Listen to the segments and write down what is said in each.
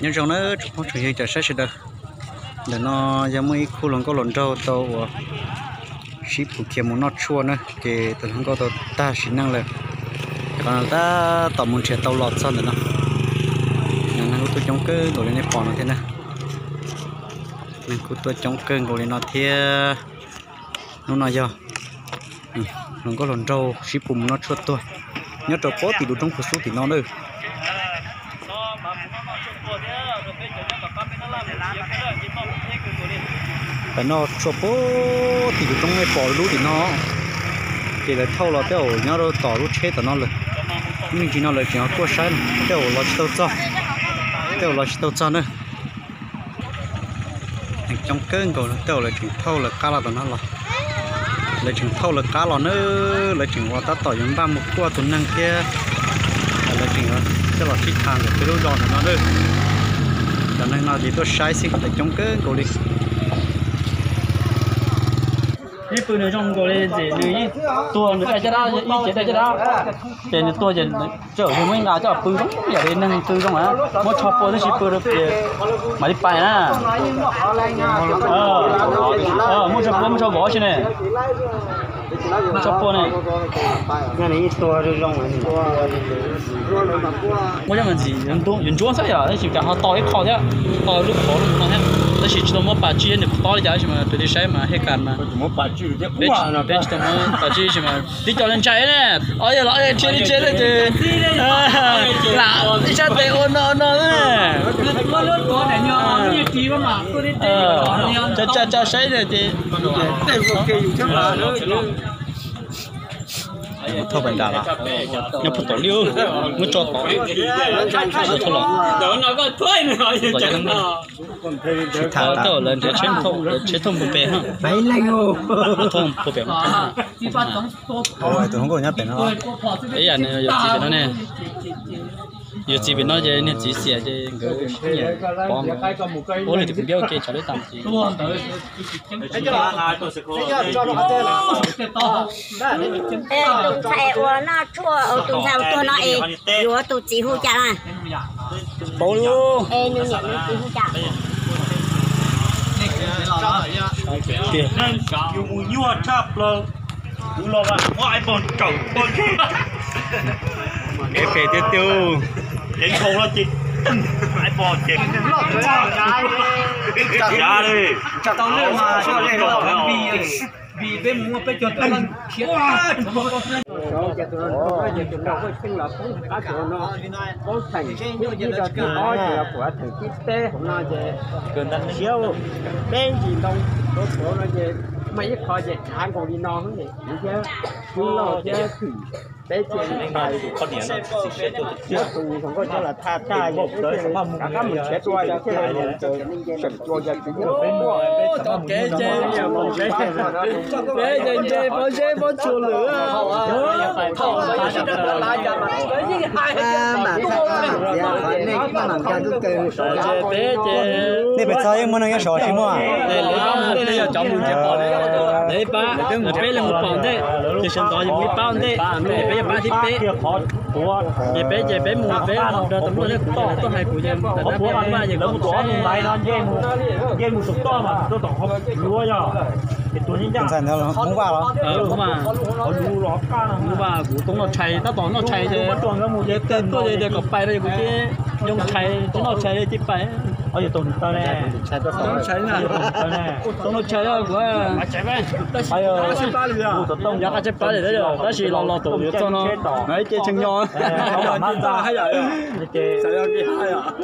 nhưng trong nó không chủ yếu cho sát sẽ được. Để nó giống mấy khu lồng có lồng trâu tàu ờ, ship của kia muốn nó chua nữa. Thì từ không có tàu ta chỉ năng là còn ta tàu muốn chạy tàu lọt xong rồi nó? Nên nó tôi chống cơ rồi lên bỏ nó thế này nên tôi chống cơ rồi lên nó thế nó nói giờ ừ, lồng có lồng trâu ship cùng nó chua tôi nhớ trâu có thì đủ trong cuộc số thì nó nữa. Và nó cho bố, thì được trong cái bỏ lú thì nó thì là thâu là tiêu nhớ rồi tỏ lú chết tao nó rồi mình chỉ nó là chỉ nó qua sai tiêu là chỉ tao cho. Tiêu là chỉ tao cho nữa. Trong cơn cầu tiêu là chỉ thâu là cá là tao nó là là chỉ thâu là cá là nữa là chỉ qua ta tỏ những ba một qua tuần năng kia. Là chỉ cái là thích hàng cái đồ giòn nó nữa cho nên nó chỉ tôi sai xịt tại trong cơn cầu đi. 日本的中国的这女多，哎，这道一节的这道，这你多人，这我们家叫不中，也得能不中啊，我超波的是波的别，买的白啊，呃，呃，我超波我超波去呢，我超波呢，那你多就中了你。我想问是人多人多啥呀？那是刚好倒一靠的，倒路靠路那些。 ta chỉ cho mua bà chi nên to đi đấy mà tụi đi xe mà hết cản mà. Mua bà chi được chứ quá nó đấy cho mua bà chi chứ mà. Đi cho lên chạy nè. Ở giờ lại chơi đi chơi đấy chứ là đi chơi tệ à, ôn nó nó nè. Luôn luôn có để nhờ nó như tí mà mà. Tôi đi ờ, chơi cho cho cho xe này thì để một cái gì chứ mà thâu bệnh đà là nó phụ tổ liu nó cho tổ nó thâu lọ đó nó có thuê nữa. Tổ cho nó chỉ thả là tổ lên để chém thông để chém thông bụng bè ha mấy lạnh ô thông bụng bè mà thôi tôi không có nhát bè nó ấy à này giờ chỉ đó nè giờ chỉ biết nói giờ nên chỉ xẻ cho cái nhà bom bố này thì cũng biết ok cho đấy tầm gì ê tụi thầy của nó chua ở tụi thầy tôi nó ê vừa tụi chị hú chả à bố luôn ê như nhận tụi chị hú chả kìa dùng mùi nhua chắp lơ cú lo bạn ngoại bọn cẩu bọn cái phê tiêu tiêu đến không là chị ngoại bọn chị ra đi tao lên mà cho lên nó vì vì bên mua bên cho tao lên khiến mấy kho dệt ăn còn đi non không chứ chứ bé bài con nhỉ nó xịt xịt tôi chưa tù không có cho là tha tha vậy cả các mình sẽ cho ra cái này là cho ra cái cho kế nhiều kế kế chê bó chê bó chua lửa à mà mà ra cái chứ mà cháu muốn chê bỏ đấy lấy ba một bé một một bé bé khó của bé bé một bé một của của một một nó một một mà tôi tôi ờ mà nó mà của nó nó cái một tôi của tông nó chạy thì bài ở giờ tôi tao nè tông chạy nè tao nè tông nó chạy rồi của chạy về bây giờ một tông giá cái chạy bài đấy rồi đó là lo lo tổ cho nó mấy cái chân nhon hay vậy cái cái chế tao lo chứ thế này không có thiệt số lo nè ăn họ chế cho nhẹ đấy cũng ở lên to lên to không phải tôi tông được ở lên to lên to chứ phải sang cái một đứa lo sao đi chơi đi sao sao một đứa mua to mua to cũng chơi cũng đứa to chứ cứ to to chứ tim nó to tí đúng chơi ở đây chơi cái gì nó bây giờ cái số chế tao tao mua giờ bỏ bây giờ bây giờ mình nó sụt bây giờ nó sụt tại bây giờ mình to bây giờ không thì tao sẽ cái tao sụt hơn kia còn nên có phải yung kay, you know, siya yung tipay. 我要動得咧，想請啊，動到請啊，我請咩？係啊，一千八嚟啊，有一千八嚟咧就，一次落落度要裝咯，係幾清楚啊？慢慢打係啊，嘅，就有幾係啊，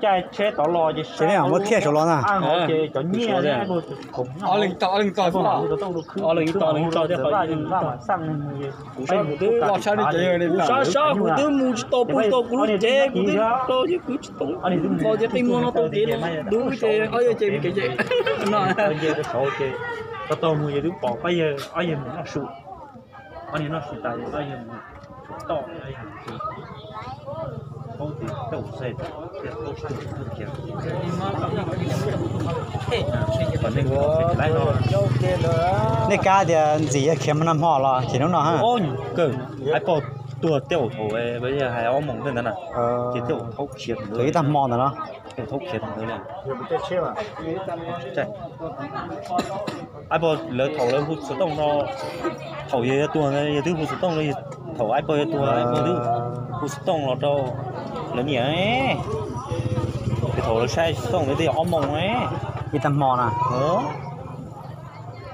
即係車到落嘅，前兩我貼咗落啦，我嘅就捏咧個桶，我零袋零袋放，我零袋零袋啲可以，生嘅，古生古都落車啲嘢你，沙沙古都冇多半多古都啫，古都多啲古都，多啲冰安都。đúng mah dulu ce oh ya ce ke ce no dia ke so ce ta to mu ya du po pa ya a nó sụt, na su nó sụt na su ta ya ya mu to ya ya ki ko ti to se ta ko su tu ke nè cá thì à, gì kiếm năm họ là chỉ nó nó ha ô cơ dạ. ai bỏ tua tiểu thổ ấy bây giờ hay ông mong thế này này, cái tiểu thấu chiến tới tầm mòn rồi đó. 좀 덥게 당근은 chạy. Apple lỡ thầu lên hút số tông nó thầu về tuần này thứ hút số tông này thầu Apple về tuần này thứ hút số tông nó đâu nó nhỉ? Cái thầu nó sai số tông nó thì ông ấy. Cái tầm mòn à? Ừ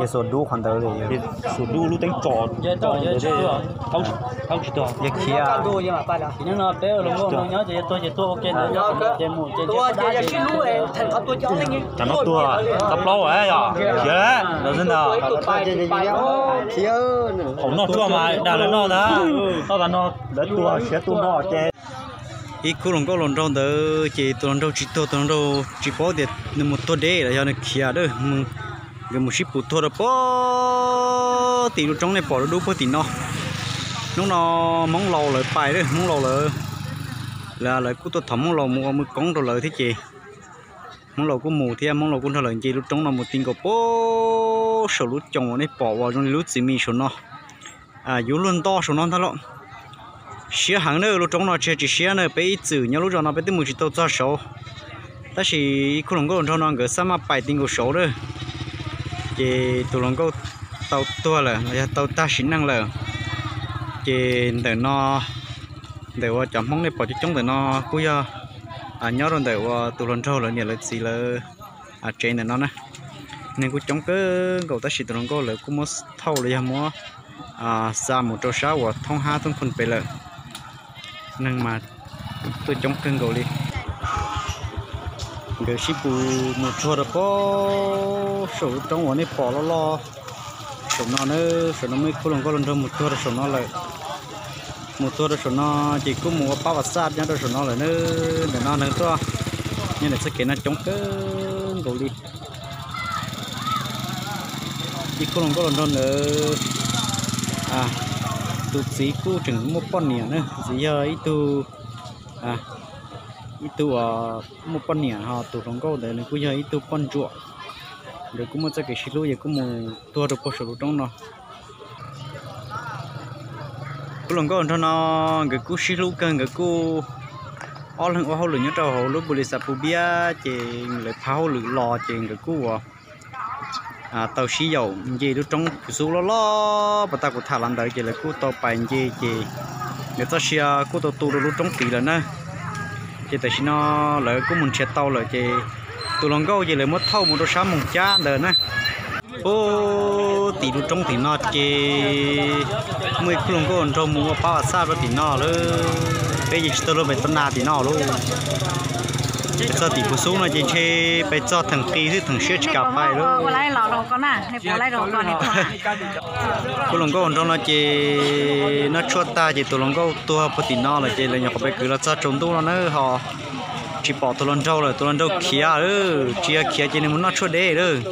也说路看到了，也说路路等找找的这好好许多。也去啊。干多一嘛，八两。你那白龙我们要这些多些多给的，要个节目这多这些去路哎，趁他多交了你。咱们多啊，他不老哎呀，起来，老真的。好闹多嘛，那来闹的，闹咱闹来多，学多闹这。ý cô lòng có lòng trong đó chỉ tuần trong chỉ tuần trong chỉ bảo để một tuần đấy là do nó kia đó giờ một ship bút thôi đó po tí đồ trong này bỏ đồ po tí nó nó nó móng lò lại bài đấy móng lò lợi là lại của tôi thẩm móng lò mua mới cống đồ lợi thế chị. Móng lò của mù thì móng lò của nó lợi chị lúc trong là một tiền của po sầu lút trong này bỏ vào trong lút xì mì số nó à dú luôn to số nó thà lộn. Xía hàng nữa, lúc trong nó chơi chỉ xía nữa bé chữ nhà lúc trong nó bé tới mùi chỉ tao cho số ta chỉ khu lồng có lồng cho nó cái sao mà bài tiền của số đấy chị tụi lòng câu tàu tua là là tàu ta xịn năng là chị để nó để qua chọn món này, bỏ cho chống để nó cúi à nhớ rồi, để qua tụi lần trâu là nhiều là gì là à trên này nó nè. Nên cú chống cứ cầu ta xịn tụi nó câu là cú mất thâu là mua à ra một trâu sáu và thông hai thông phần về là. Nên mà tôi chống cưng cầu đi giờ ship một chỗ đó có số trong ngoài này bỏ lo lo số nó nữa số nó mới khô lồng khô lồng trong một chỗ đó số nó lại một chỗ đó số nó chỉ có một bao vật sát, nhá đó số nó lại nữa để nó nâng to nhưng là sẽ kể nó chống cái gấu đi. À, chỉ khô lồng khô lồng trong nữa à tụt xí cu chừng một con nè nữa xí hơi tụ à ít à ờ, một con nhỉ họ tu lòng có để nó cứ giờ ít tụ con chuột rồi cũng một cái xí vậy cũng một tua được có số trong nó cứ lần có cho nó, cái cú xí cần, cái cú ở lần ở hậu lửa nhớ trâu hậu lúc bùi sập bùi bia chỉ lại pháo lửa lò chỉ cái cú ờ, à tàu xí dầu gì lúc trong số lo lo, bà ta cũng thả lần đấy chỉ là cú tàu bài gì chỉ người ta xia ờ, cú tàu tu lúc trong tỷ lần nè chỉ tại nó lợi của muốn sẽ tàu lợi chỉ tụi lòng câu chỉ lợi mất thâu, một đôi sáng mùng cha đời nè ô tỷ lúc trong thì nó chỉ mười khuôn có trong mua bao xa đó thì nó luôn bây giờ tôi luôn phải tân na thì nó luôn cho tỷ phú xuống là chỉ chê phải cho thằng tí thứ thằng shit cặp phải luôn bố lại lò đâu con à? Hay bố lại đâu con này nó chỉ nó chua ta chỉ tụi lòng con tua bớt là chỉ là nhà có bé cứ là cho trống tu nó nữa họ chỉ bỏ tôi lần trâu rồi. Tôi lần trâu kia ư chia kia chỉ nên muốn nó chua đế ư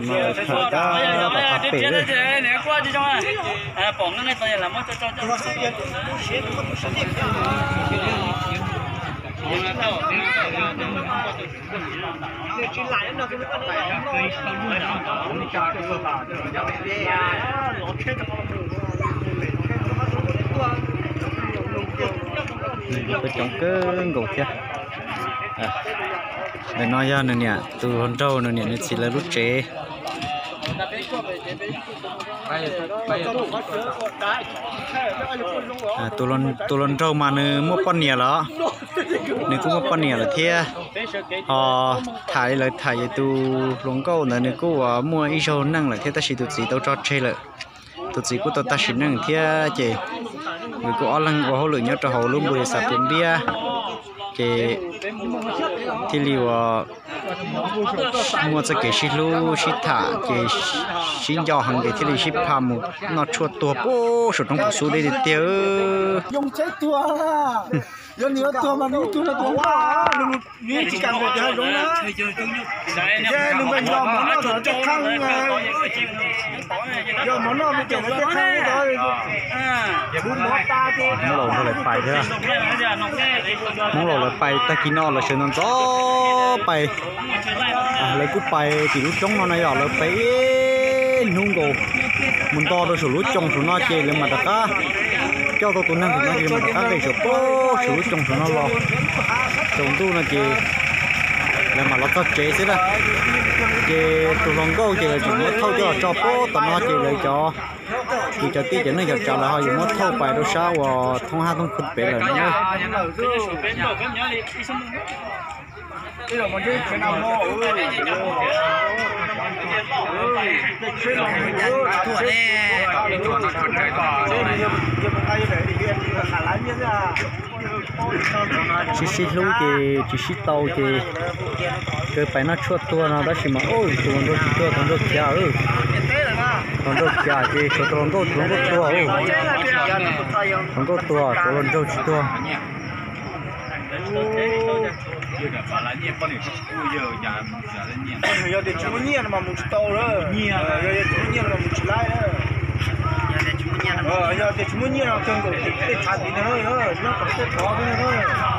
nó thật ra bà bể ư này qua đi à bỏ cái này tôi làm mất cho cho tôi chống cái ngủ kia à, để nói ra nữa nè. Từ con trâu nữa nè, nó chỉ là rút chế à tụi lần tụi lần trâu mà nữa mua con nhẹ đó nếu cũng mua con nhẹ là thia. Họ thải lại thải tụ lồng câu nữa nếu cũng mua ít số năng là thia, ta chỉ tụi gì tao cho chơi là tụi gì cũng tao ta chỉ năng thia chị người có ở lăng ở hỗ lượng nhớ cho hồ luôn bùi sạp tiền bia. Thì thì liều ờ, มัวจะเกชิลูชิถาเกชินยอหังเกที่ลิชิพามุนอชัวตัวโปูสุดต้องผู้สู้ได้เดียวยงใช้ตัวละยงเหนียวตัวมันตัวละตัวว่าลุงนี่จิกัรก็จะลงนะแย่ลุงเป็นยอมมันน่าจะข้างไงยอมมันน่าไม่เก่งจะข้างเลยบุญหมอตาตัวน้องหลงเลยไปเถอะมองหลงเลยไปตะกี้นอนเราเชิญน้องจ้อไป À, lấy cút bay thì lúc chống nó này ở là phải nung đồ muốn to rồi sửa lúc trồng số nó chê lên mà ta cá cho tôi tuần năng thì nó chỉ cá để cái to sửa lúc trong số nó lo. Trong tu nó chỉ là mà nó có chế thế đó chế tụi lòng câu chế là chỉ muốn thâu cho cho bố tụi nó chế lấy cho. Chỉ cho tí cho nó cho cho là họ dùng muốn thâu bài đâu sao và thông hai thông khuyết bể là nó bây giờ mà chứ cái nào mò chỉ xí lú thì chỉ xí tàu thì cái phải nó chuột tua nó đó chỉ mà ôi tụi nó tua tụi nó kia ơi tụi nó kia thì tụi nó tụi nó tua ơi tụi nó tua tụi nó chỉ tua giờ để chú nhiên mà muốn tàu đó nhiên giờ để chú nhiên mà muốn lái đó ờ giờ để chú nhiên là cần cái cái chặt thì nó nó nó có cái khó cái nó